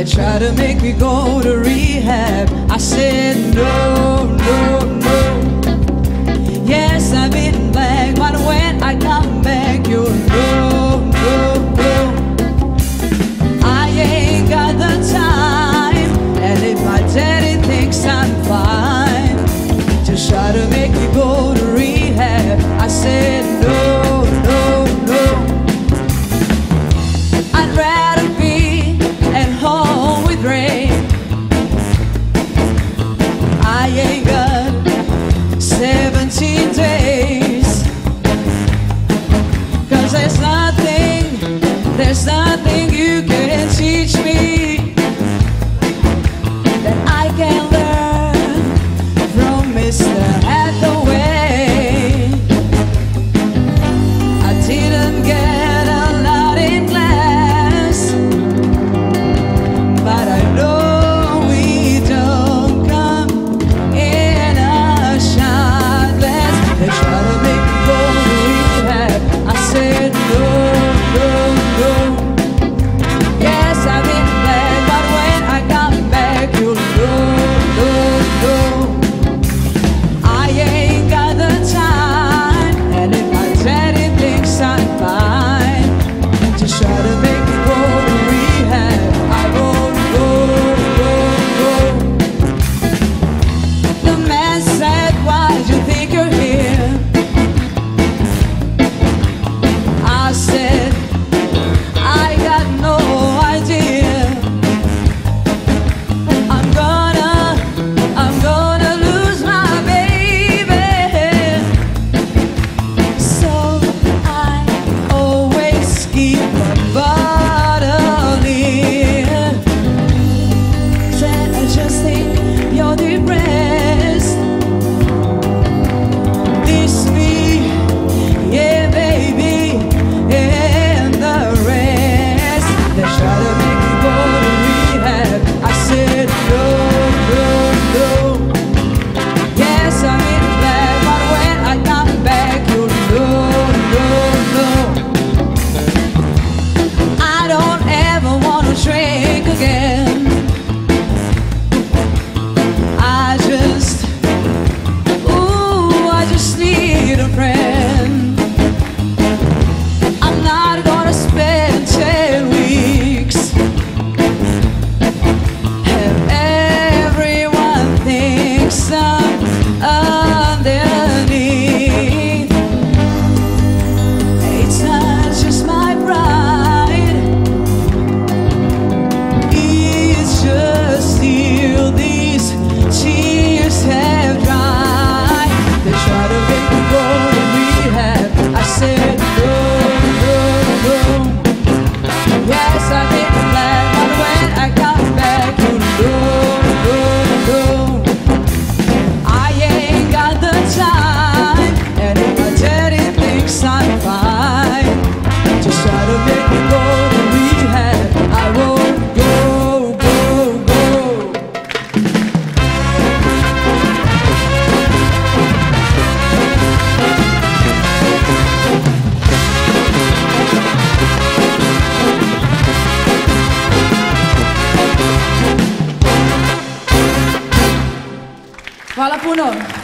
They try to make me go to rehab. I said, no, no, no. Hvala puno.